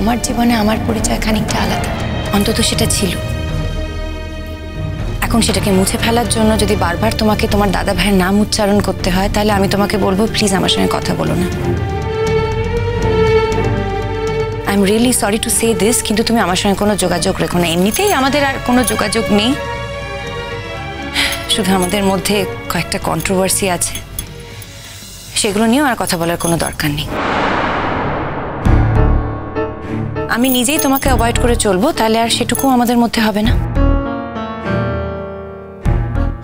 তোমার জীবনে আমার পরিচয় খানিকটা আলাদা। অন্তত সেটা ছিল। এখন সেটাকে মুছে ফেলার জন্য যদি বারবার তোমাকে তোমার দাদা ভাইয়ের নাম উচ্চারণ করতে হয়, তাহলে আমি তোমাকে বলব প্লিজ আমার সঙ্গে কথা বলো না। I am really sorry to say this কিন্তু তুমি আমার সঙ্গে কোনো যোগাযোগ রেখো না। এমনিতেই আমাদের আর কোনো যোগাযোগ নেই। শুধু আমাদের মধ্যে কয়েকটা কন্ট্রোভার্সি আছে। সেগুলো নিয়েও আর কথা বলার কোনো দরকার নেই। আমি নিজেই তোমাকে অ্যাভয়েড করে চলবো তাহলে আর সেটুকু আমাদের মধ্যে হবে না।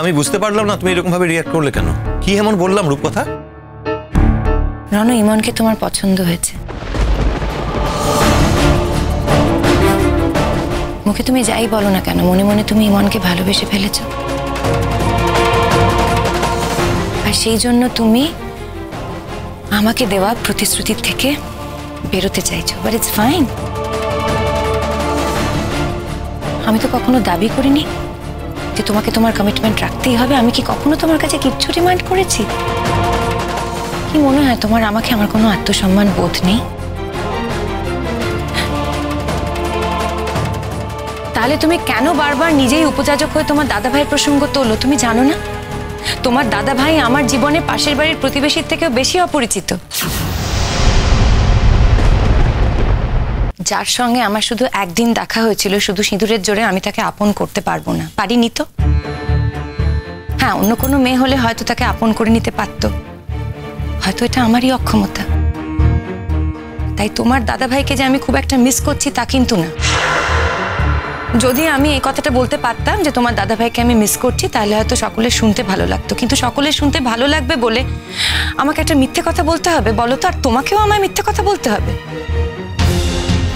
আমি বুঝতে পারলাম না তুমি এরকম ভাবে রিয়াক্ট করলে কেন। কি এমন বললাম রূপকথা? রনু ইমনকে তোমার পছন্দ হয়েছে। মুখে তুমি যাই বলো না কেন মনে মনে তুমি ইমনকে ভালোবেসে ফেলেছ। আর সেই জন্য তুমি আমাকে দেওয়া প্রতিশ্রুতির থেকে বেরোতে চাইছো বাট ইটস ফাইন আমি তো কখনো দাবি করিনি যে তোমাকে তোমার কমিটমেন্ট রাখতেই হবে। আমি কি কখনো তোমার কাছে কিচ্ছু ডিমান্ড করেছি? কি মনে হয় তোমার আমাকে আমার কোনো আত্মসম্মান বোধ নেই? তাহলে তুমি কেন বারবার নিজেই উপযাচক হয়ে তোমার দাদা ভাইয়ের প্রসঙ্গ তোলো? তুমি জানো না? তোমার দাদা ভাই আমার জীবনে পাশের বাড়ির প্রতিবেশীর থেকেও বেশি অপরিচিত। যার সঙ্গে আমার শুধু একদিন দেখা হয়েছিল, শুধু সিঁদুরের জোরে আমি তাকে আপন করতে পারব না। পারিনি তো? হ্যাঁ অন্য কোনো মেয়ে হলে হয়তো তাকে আপন করে নিতে পারতো। হয়তো এটা আমারই অক্ষমতা। তাই তোমার দাদা ভাইকে যে আমি খুব একটা মিস করছি তা কিন্তু না। যদি আমি এই কথাটা বলতে পারতাম যে তোমার দাদা ভাইকে আমি মিস করছি, তাহলে হয়তো সকলের শুনতে ভালো লাগতো। কিন্তু সকলের শুনতে ভালো লাগবে বলে আমাকে একটা মিথ্যে কথা বলতে হবে? বলো তো, আর তোমাকেও আমায় মিথ্যে কথা বলতে হবে?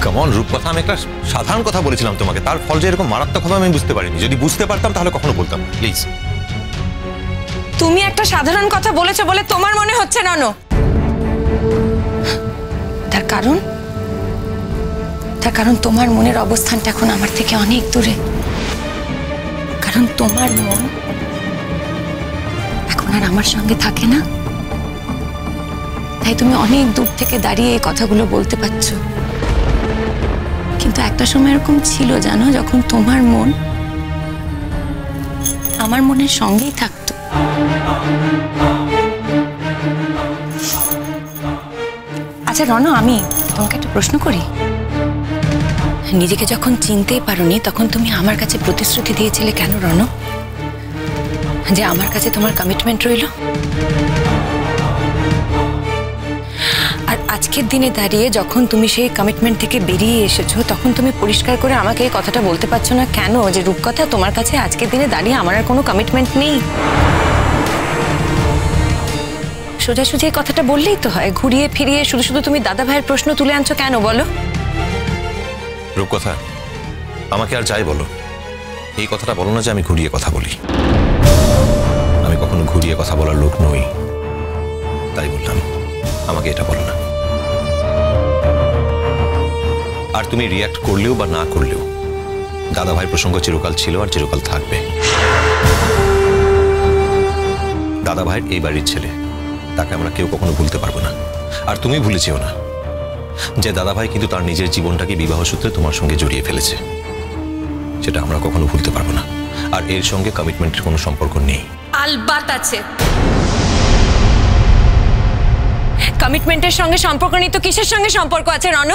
কেমন রূপকথা, আমি একটা সাধারণ কথা বলেছিলাম তোমাকে। তার ফল যে এরকম মারাত্মক হবে, আমি বুঝতে পারিনি। যদি বুঝতে পারতাম, তাহলে কখনো বলতাম প্লিজ তুমি একটা সাধারণ কথা বলেছ বলে তোমার মনে হচ্ছে, নানো? তার কারণ? তার কারণ তোমার মনের অবস্থানটা এখন আমার থেকে অনেক দূরে। কারণ তোমার মন এখন আর আমার সঙ্গে থাকে না। তাই তুমি অনেক দূর থেকে দাঁড়িয়ে এই কথাগুলো বলতে পারছ। কিন্তু একটা সময় এরকম ছিল, জানো, যখন তোমার মন আমার মনের সঙ্গেই থাকতো। আচ্ছা রণ আমি তোমাকে একটা প্রশ্ন করি। নিজেকে যখন চিনতেই পারোনি, তখন তুমি আমার কাছে প্রতিশ্রুতি দিয়েছিলে কেন রণ যে আমার কাছে তোমার কমিটমেন্ট রইল? আজকের দিনে দাঁড়িয়ে যখন তুমি সেই কমিটমেন্ট থেকে বেরিয়ে এসেছ, তখন তুমি পরিষ্কার করে আমাকে এই কথাটা বলতে পারছ না কেন? যে রূপকথা তোমার কাছে আজকের দিনে দাঁড়িয়ে আমার আর কোনো কমিটমেন্ট নেই। সোজাসুজি এই কথাটা বললেই তো হয়। ঘুরিয়ে ফিরিয়ে শুধু শুধু তুমি দাদা ভাইয়ের প্রশ্ন তুলে আনছো কেন বলো? রূপকথা, আমাকে আর যাই বলো। এই কথাটা বলো না যে আমি ঘুরিয়ে কথা বলি। আমি কখনো ঘুরিয়ে কথা বলার লোক নই। তাই বললাম, আমাকে এটা বলো না। আর তুমি রিয়াক্ট করলেও বা না করলেও দাদা ভাই প্রসঙ্গ চিরকাল ছিল আর চিরকাল থাকবে। দাদা ভাইয়ের এই বাড়ির ছেলে, তাকে আমরা কেউ কখনো ভুলতে পারব না। আর তুমি ভুলেছেও না যে দাদাভাই কিন্তু তার নিজের জীবনটাকে বিবাহ সূত্রে তোমার সঙ্গে জড়িয়ে ফেলেছে। সেটা আমরা কখনো ভুলতে পারব না। আর এর সঙ্গে কমিটমেন্টের কোনো সম্পর্ক নেই। আলবাত আছে। কমিটমেন্টের সঙ্গে সম্পর্ক নেই তো কিসের সঙ্গে সম্পর্ক আছে রণ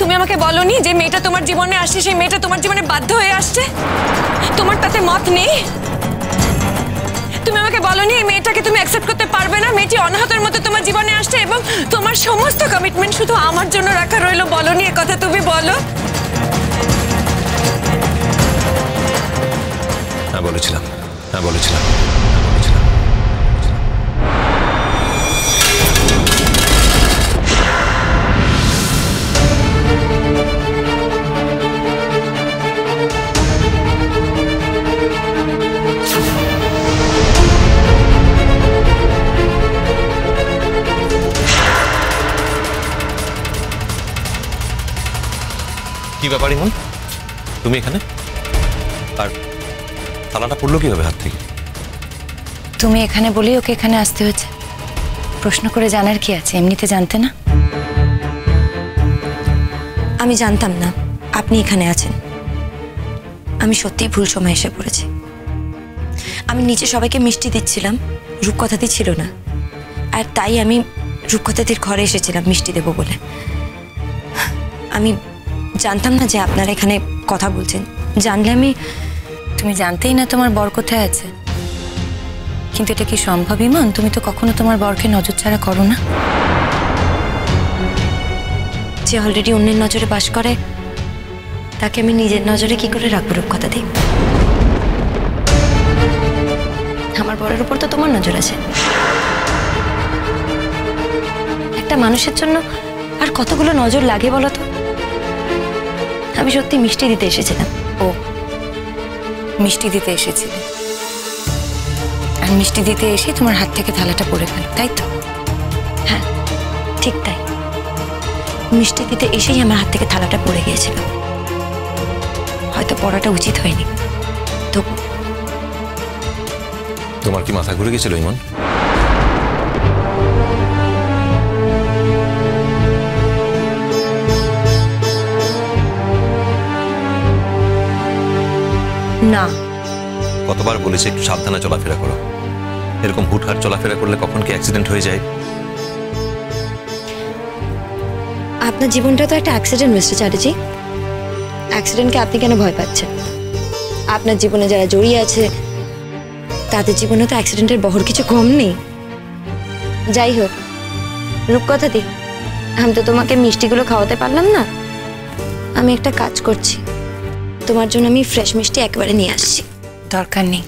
তুমি আমাকে বলনি যে মেয়েটা তোমার জীবনে আসছে, সেই মেয়েটা তোমার জীবনে বাধ্য হয়ে আসছে? তোমার তাতে মত নেই? তুমি আমাকে বলনি এই মেয়েটাকে তুমি অ্যাকসেপ্ট করতে পারবে না? মেয়েটি অনাহতের মতো তোমার জীবনে আসছে এবং তোমার সমস্ত কমিটমেন্ট শুধু আমার জন্য রাখা রইল। বলনি এ কথা তুমি বলো। হ্যাঁ বলেছিলাম। হ্যাঁ বলেছিলাম। কি ব্যাপার ইমন? তুমি এখানে? আর থালাটা পড়ল কীভাবে হাত থেকে? তুমি এখানে বলেই ওকে এখানে আসতে হয়েছে। প্রশ্ন করে জানার কি আছে? এমনিতে জানতে না? আমি জানতাম না আপনি এখানে আছেন। আমি সত্যিই ভুল সময় এসে পড়েছি। আমি নিচে সবাইকে মিষ্টি দিচ্ছিলাম রূপকথাতি ছিল না। আর তাই আমি রূপকথাতির ঘরে এসেছিলাম মিষ্টি দেবো বলে। আমি জানতাম না যে আপনারা এখানে কথা বলছেন। জানলে আমি তুমি জানতেই না তোমার বর কোথায় আছে। কিন্তু এটা কি সম্ভব, ইমন? তুমি তো কখনো তোমার বরকে নজর ছাড়া করো না। যে অলরেডি অন্যের নজরে বাস করে, তাকে আমি নিজের নজরে কি করে রাখব রূপকথা দিই? আমার বরের উপর তো তোমার নজর আছে। একটা মানুষের জন্য আর কতগুলো নজর লাগে বলো তো? আমি সত্যি মিষ্টি দিতে এসেছিলাম। ও মিষ্টি দিতে এসেছিলে আর মিষ্টি দিতে এসে তোমার হাত থেকে থালাটা পড়ে গেল তাই তো? হ্যাঁ ঠিক তাই। মিষ্টি দিতে এসেই আমার হাত থেকে থালাটা পড়ে গিয়েছিল। হয়তো পড়াটা উচিত হয়নি। তবু তোমার কি মাথা ঘুরে গেছিল ইমন? না। কতবার বলেছি একটু সাবধানে চলাফেরা করো। এরকম হুটহাট চলাফেরা করলে কখন কি অ্যাক্সিডেন্ট হয়ে যায়? আপনার জীবনটা তো একটা অ্যাক্সিডেন্ট মিস্টার চ্যাটার্জি অ্যাক্সিডেন্টকে আপনি কেন ভয় পাচ্ছেন? আপনার জীবনে যারা জড়িয়ে আছে তাদের জীবনে তো অ্যাক্সিডেন্টের বহর কিছু কম নেই। যাই হোক রূপকথা দি আমি তো তোমাকে মিষ্টিগুলো খাওয়াতে পারলাম না। আমি একটা কাজ করছি। তোমার জন্য আমি ফ্রেশ মিষ্টি একেবারে নিয়ে আসছি। দরকার নেই।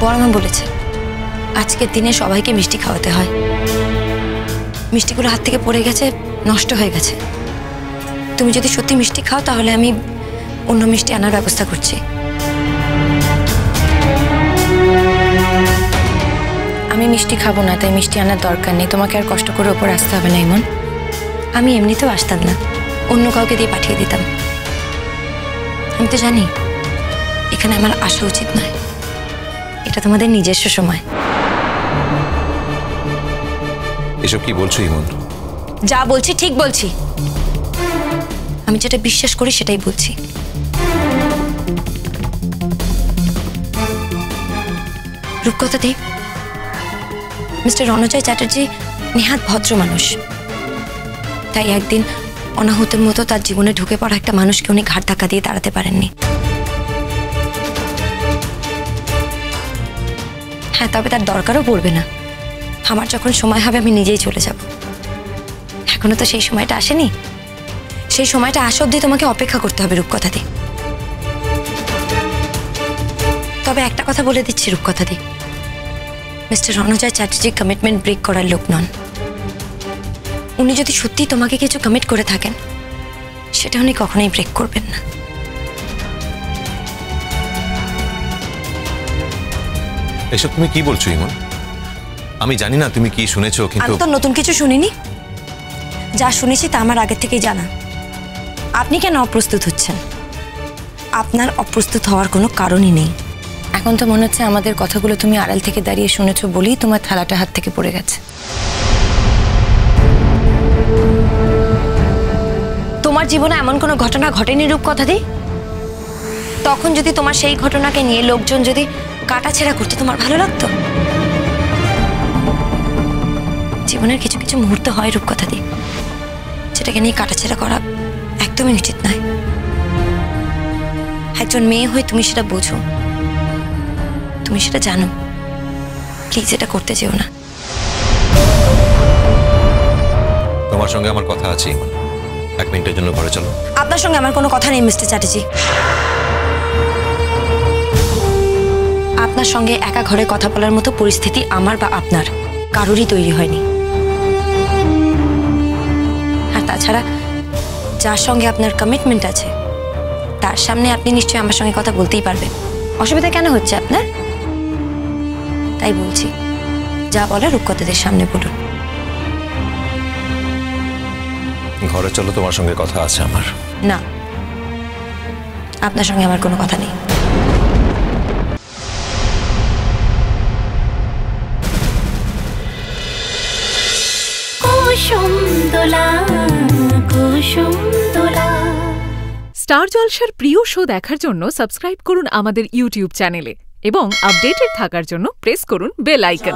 বড় মা বলেছে, আজকের দিনে সবাইকে মিষ্টি খাওয়াতে হয়। মিষ্টিগুলো হাত থেকে পড়ে গেছে, নষ্ট হয়ে গেছে। তুমি যদি সত্যি মিষ্টি খাও, তাহলে আমি অন্য মিষ্টি আনার ব্যবস্থা করছি। আমি মিষ্টি খাব না, তাই মিষ্টি আনার দরকার নেই। তোমাকে আর কষ্ট করে ওপর আসতে হবে না, ইমন। আমি এমনিতেও আসতাম না। অন্য কাউকে দিয়ে পাঠিয়ে দিতাম। আমি তো জানি এখানে আমার আসা উচিত নয়। এটা তোমাদের নিজস্ব সময়। এসব কি বলছো ইমন? যা বলছি ঠিক বলছি। আমি যেটা বিশ্বাস করি সেটাই বলছি। রূপকথা দেব মিস্টার রণজয় চ্যাটার্জি নেহাত ভদ্র মানুষ। তাই একদিন অনাহুতের মতো তার জীবনে ঢুকে পড়া একটা মানুষকে উনি ঘাট ধাক্কা দিয়ে দাঁড়াতে পারেননি। হ্যাঁ তবে তার দরকারও পড়বে না। আমার যখন সময় হবে, আমি নিজেই চলে যাব। এখনও তো সেই সময়টা আসেনি। সেই সময়টা আসা অব্দি তোমাকে অপেক্ষা করতে হবে রূপকথা দি তবে একটা কথা বলে দিচ্ছি রূপকথা দি mister Ranjoy Chatterjee commitment break করার লোক নন। উনি যদি সত্যি তোমাকে কিছু কমিট করে থাকেন সেটা উনি কখনোই ব্রেক করবেন না। এসব তুমি কি বলছো ইমন? আমি জানি না তুমি কি শুনেছো কিন্তু আমি তো নতুন কিছু শুনিনি। যা শুনেছি তা আমার আগে থেকেই জানা। আপনি কেন অপ্রস্তুত হচ্ছেন? আপনার অপ্রস্তুত হওয়ার কোনো কারণই নেই। এখন তো মনে হচ্ছে আমাদের কথাগুলো তুমি আড়াল থেকে দাঁড়িয়ে শুনেছো বলেই তোমার থালাটা হাত থেকে পড়ে গেছে। তোমার জীবনে এমন কোনো ঘটনা ঘটেনি রূপ কথা দি তখন যদি তোমার সেই ঘটনাকে নিয়ে লোকজন যদি কাটাছেড়া করতো তোমার ভালো লাগতো? জীবনের কিছু কিছু মুহূর্ত হয় রূপকথা দি যেটাকে নিয়ে কাটাছেড়া করা একদমই উচিত নয়। একজন মেয়ে হয়ে তুমি সেটা বোঝো। তুমি সেটা জানো। প্লিজ এটা করতে যেও না। তোমার সঙ্গে আমার কথা আছে, ইমন। এক মিনিটের জন্য ঘরে চলো। আপনার সঙ্গে আমার কোনো কথা নেই, মিস্টার চ্যাটার্জি। আপনার সঙ্গে একা ঘরে কথা বলার মতো পরিস্থিতি আমার বা আপনার কারোরই তৈরি হয়নি। আর তাছাড়া যার সঙ্গে আপনার কমিটমেন্ট আছে, তার সামনে আপনি নিশ্চয়ই আমার সঙ্গে কথা বলতেই পারবেন। অসুবিধা কেন হচ্ছে আপনার? তাই বলছি, যা বলার রূপকথাদের সামনে বলুন। ঘরে চলো তোমার সঙ্গে কথা আছে আমার। না আপনার সঙ্গে আমার কোনো কথা নেই। স্টার জলসার প্রিয় শো দেখার জন্য সাবস্ক্রাইব করুন আমাদের ইউটিউব চ্যানেলে এবং আপডেটেড থাকার জন্য প্রেস করুন বেল আইকন।